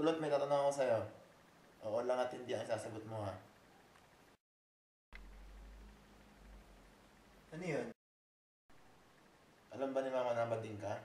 Kulot, may tatanong ako sa'yo. Oo lang at hindi ang sasagot mo ha. Ano yun? Alam ba ni Mama na bading ka?